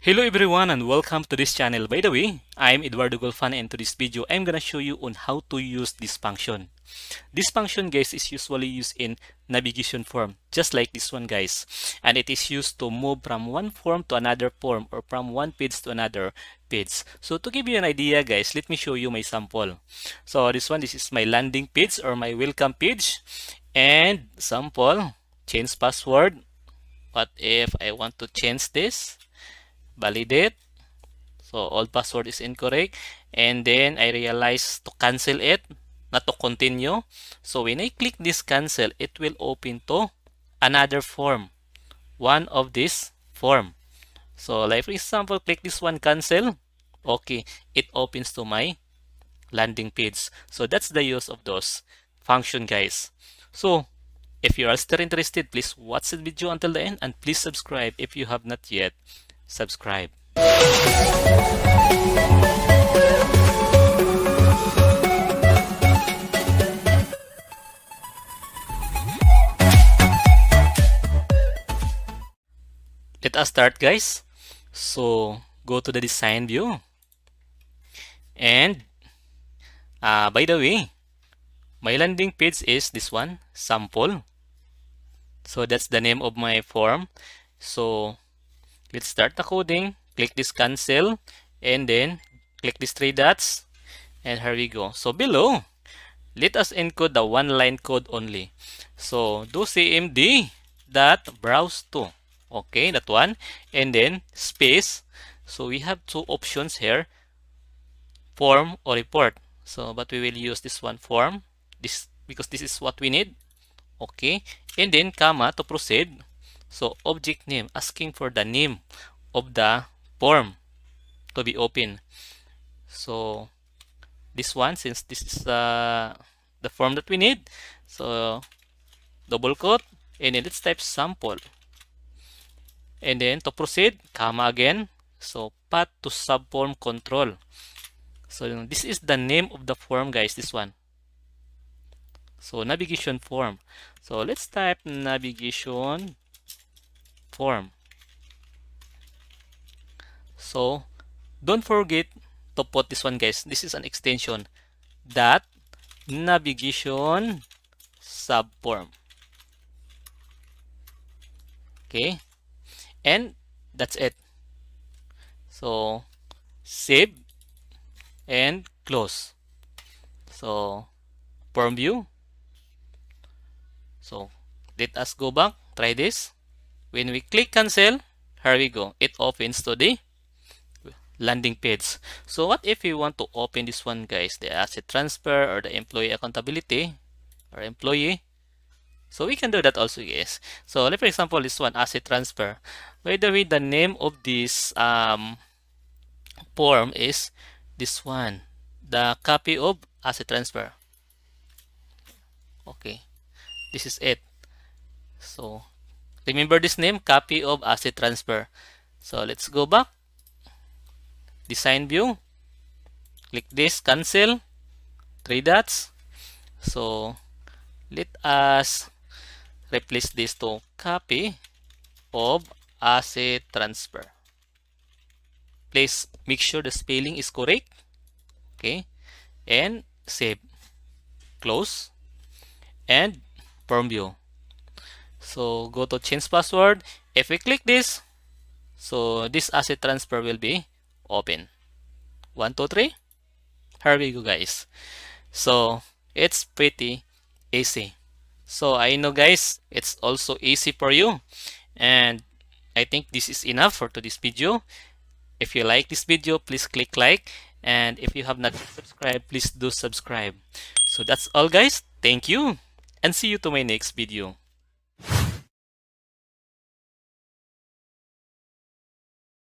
Hello everyone and welcome to this channel. By the way, I'm Eduardo Gulfan and to this video, I'm gonna show you on how to use this function. This function guys is usually used in navigation form, just like this one guys. And it is used to move from one form to another form or from one page to another page. So to give you an idea guys, let me show you my sample. So this one, this is my landing page or my welcome page. And sample, change password. What if I want to change this? Validate. So old password is incorrect. And then I realize to cancel it not to continue. So when I click this cancel it will open to another form. One of this form. So like for example click this one cancel. Okay it opens to my landing page. So that's the use of those function guys. So if you are still interested please watch the video until the end and please subscribe if you have not yet subscribe. Let us start guys. So go to the design view. And uh, by the way, my landing page is this one, sample. So that's the name of my form. So let's start the coding. Click this cancel and then click these three dots and here we go. So below let us encode the one line code only. So do cmd dot browse to okay that one. And then space. So we have two options here. Form or report. So but we will use this one form. This because this is what we need. Okay. And then comma to proceed so object name, asking for the name of the form to be open. So this one, since this is uh, the form that we need, so double quote, and then let's type sample. And then to proceed, comma again. So path to subform control. So this is the name of the form guys, this one. So navigation form. So let's type navigation form. So don't forget to put this one guys. This is an extension that navigation subform. Okay. And that's it. So save and close. So form view. So let us go back. Try this. When we click cancel, here we go. It opens to the landing page. So what if we want to open this one guys, the asset transfer or the employee accountability or employee. So we can do that also guys. So like for example this one asset transfer. By the way, the name of this um, form is this one. The copy of asset transfer. Okay. This is it. So Remember this name, copy of asset transfer. So let's go back. Design view. Click this, cancel. Three dots. So let us replace this to copy of asset transfer. Please make sure the spelling is correct. Okay. And save. Close. And form view. So go to change password. If we click this, so this asset transfer will be open. One, two, three. Here we go, guys. So it's pretty easy. So I know, guys, it's also easy for you. And I think this is enough for today's video. If you like this video, please click like. And if you have not subscribed, please do subscribe. So that's all, guys. Thank you. And see you to my next video.